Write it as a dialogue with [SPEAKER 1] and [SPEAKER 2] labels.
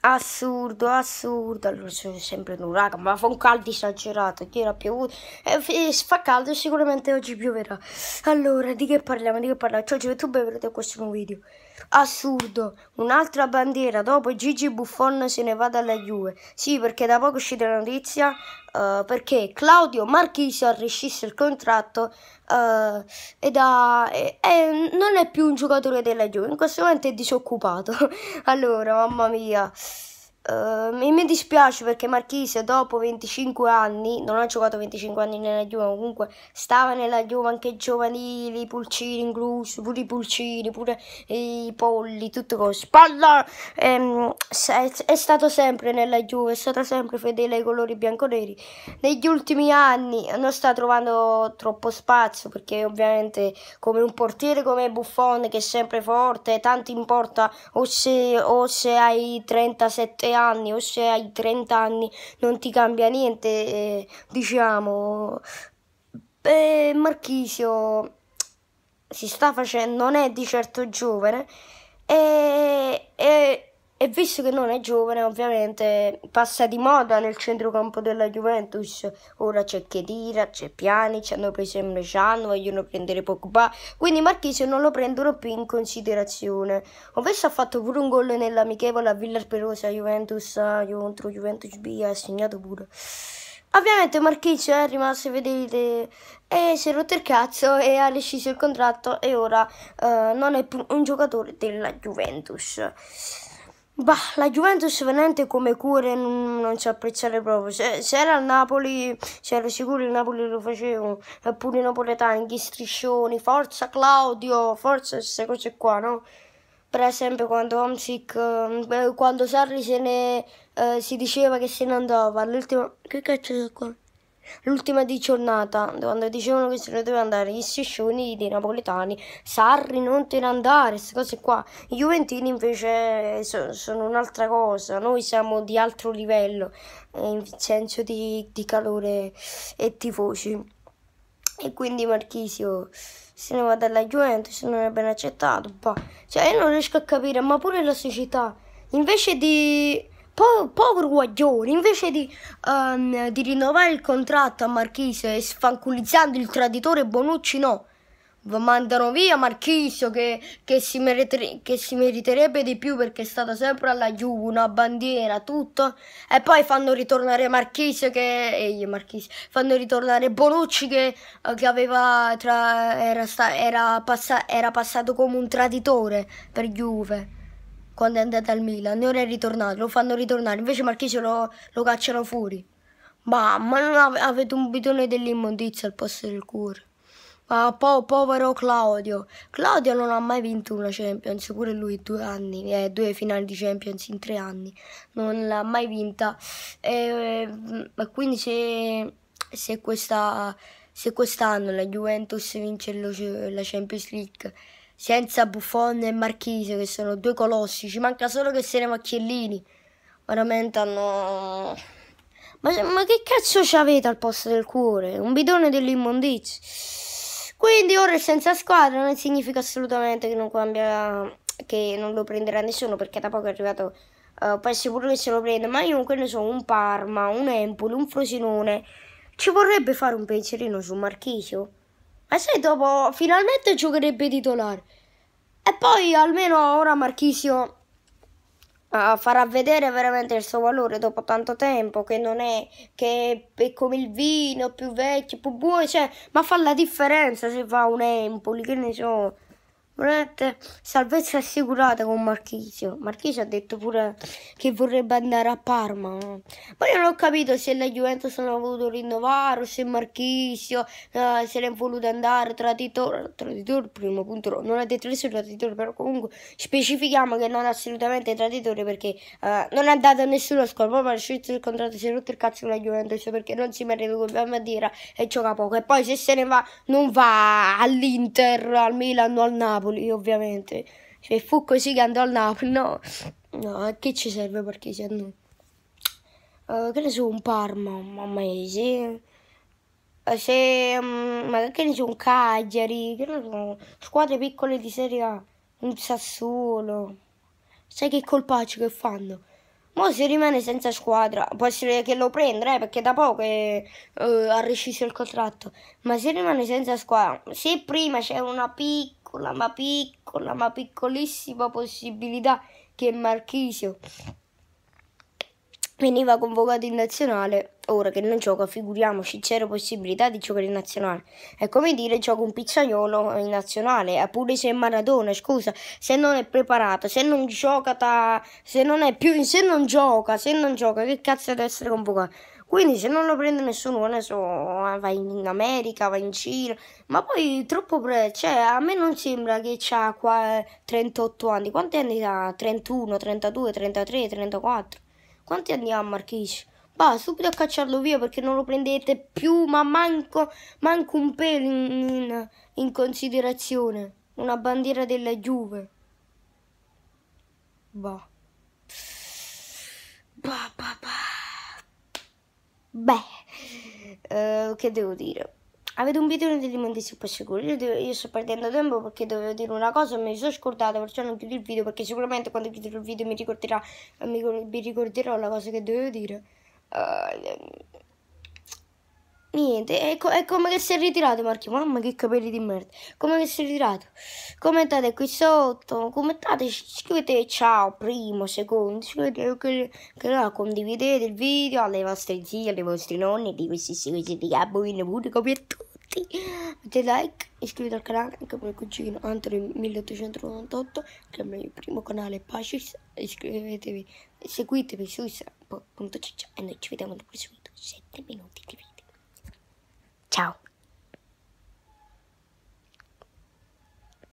[SPEAKER 1] Assurdo, assurdo. Allora c'è sempre un uragano, ma fa un caldo esagerato. Chi era piovuto? Eh, fa caldo, sicuramente oggi pioverà. Allora, di che parliamo? Di che parliamo? Cioè, YouTube vedete questo nuovo video. Assurdo, un'altra bandiera. Dopo Gigi Buffon se ne va dalla Juve. Sì, perché da poco è uscita la notizia. Uh, perché Claudio Marchisio ha rescisso il contratto uh, ed ha, e, e non è più un giocatore della Juve. In questo momento è disoccupato. allora, mamma mia. Uh, mi dispiace perché Marchise dopo 25 anni, non ha giocato 25 anni nella Juve, comunque stava nella Juve anche giovanili, i pulcini inclusi, pure i pulcini, pure i polli, tutto cose. Spalla ehm, è, è, stato sempre nella Juve, è stato sempre fedele ai colori bianconeri. Negli ultimi anni non sta trovando troppo spazio perché ovviamente come un portiere come Buffon che è sempre forte, tanto importa o se, o se hai 37 anni anni o se hai 30 anni non ti cambia niente, eh, diciamo. Eh, Marchisio si sta facendo, non è di certo giovane e, e e visto che non è giovane, ovviamente passa di moda nel centrocampo della Juventus. Ora c'è Chedira, c'è Piani, ci hanno preso Emre vogliono prendere Pogba. Quindi Marchisio non lo prendono più in considerazione. Ho visto ha fatto pure un gol nell'amichevole a Villar Perosa, Juventus contro Juventus B, ha segnato pure. Ovviamente Marchisio è rimasto, vedete, e si è rotto il cazzo e ha rescisso il contratto e ora uh, non è più un giocatore della Juventus. Bah, la Juventus veramente come cure non, non sa apprezzare proprio. Se, se, era il Napoli, se ero sicuro il Napoli lo facevo. Eppure i napoletani, gli striscioni, forza Claudio, forza queste cose qua, no? Per esempio quando Homesick, eh, quando Sarri se ne, eh, si diceva che se ne andava, all'ultimo... Che cazzo è qua? L'ultima di giornata, quando dicevano che se ne doveva andare gli striscioni dei napoletani, Sarri non te ne andare, queste cose qua. I Juventini invece so, sono un'altra cosa, noi siamo di altro livello, eh, in senso di, di calore e tifosi. E quindi Marchisio se ne va dalla Juventus, non è ben accettato. Boh. Cioè, io non riesco a capire, ma pure la società, invece di po- povero guaglione, invece di, um, di, rinnovare il contratto a Marchisio e sfanculizzando il traditore Bonucci, no. Mandano via Marchisio che, che, si meritere- che, si meriterebbe di più perché è stato sempre alla Juve, una bandiera, tutto. E poi fanno ritornare Marchisio che... Ehi, Marchisio. Fanno ritornare Bonucci che, che aveva tra, era, sta- era, passa- era passato come un traditore per Juve quando è andato al Milan, ora è ritornato, lo fanno ritornare, invece Marchisio lo, lo cacciano fuori. Ma, ma non ave, avete un bidone dell'immondizia al posto del cuore. Ma po, povero Claudio. Claudio non ha mai vinto una Champions, pure lui due anni, eh, due finali di Champions in tre anni. Non l'ha mai vinta. E, e quindi se, se quest'anno la Juventus vince lo, la Champions League senza Buffon e Marchise che sono due colossi, ci manca solo che siano Macchiellini. Veramente hanno... Ma, ma che cazzo ci avete al posto del cuore? Un bidone dell'immondizia. Quindi ora è senza squadra non significa assolutamente che non cambia, che non lo prenderà nessuno perché da poco è arrivato, uh, poi sicuro che se lo prende, ma io comunque ne so, un Parma, un Empoli, un Frosinone, ci vorrebbe fare un pensierino su Marchisio? Ma sai, dopo finalmente giocherebbe titolare. E poi almeno ora Marchisio uh, farà vedere veramente il suo valore dopo tanto tempo, che non è che è come il vino, più vecchio, più buono, cioè, ma fa la differenza se fa un Empoli, che ne so. Volete salvezza assicurata con Marchisio. Marchisio ha detto pure che vorrebbe andare a Parma. Ma io non ho capito se la Juventus non ha voluto rinnovare o se Marchisio uh, se l'è voluto andare traditore. Traditore, primo punto, non ha detto nessuno traditore, però comunque specifichiamo che non è assolutamente traditore perché uh, non ha dato a nessuno. Poi ha scelto il contratto, si è rotto il cazzo con la Juventus perché non si merita come bandiera e gioca poco. E poi se se ne va, non va all'Inter, al Milan o al Napoli Napoli, ovviamente. Se fu così che andò al Napoli, no. No, a che ci serve perché se no. Uh, che ne so, un Parma, mamma mia, se... Se, um, ma che ne so, un Cagliari, che ne so, squadre piccole di Serie A, un Sassuolo. Sai che colpaccio che fanno? Mo se rimane senza squadra, può essere che lo prenda, eh, perché da poco è, eh, ha rescisso il contratto. Ma se rimane senza squadra, se prima c'è una piccola, ma piccola, ma piccolissima possibilità che Marchisio veniva convocato in nazionale, ora che non gioca, figuriamoci, c'era possibilità di giocare in nazionale. È come dire gioca un pizzaiolo in nazionale, pure se è Maradona, scusa, se non è preparato, se non gioca, ta, se non è più, se non gioca, se non gioca, che cazzo deve essere convocato? Quindi se non lo prende nessuno, ne so, va in America, va in Cina, ma poi troppo presto, cioè a me non sembra che ha qua 38 anni, quanti anni ha? 31, 32, 33, 34? Quanti anni ha Marchis? Va, subito a cacciarlo via perché non lo prendete più, ma manco, manco un pelo in, in, in considerazione. Una bandiera della Juve. Va. Bah, bah, bah. Beh, uh, che devo dire? Avete un video degli momenti super sicuri. Io, io, sto perdendo tempo perché dovevo dire una cosa, mi sono scordata, perciò non chiudo il video perché sicuramente quando chiuderò il video mi mi, mi ricorderò la cosa che dovevo dire. Uh, niente, è, co è, come che si è ritirato Marchio, mamma che capelli di merda. Come che si è ritirato. Commentate qui sotto, commentate, scrivete ciao, primo, secondo, scrivete che, che là, condividete il video alle vostre zie, alle vostre nonne, di questi siete di abboino pure come a tutti. Mettete like, iscrivetevi al canale anche per il cugino Antony 1898 che è il mio primo canale Pacis, iscrivetevi seguitemi su Instagram.ciccia e noi ci vediamo nel prossimo video, 7 minuti di video. Ciao!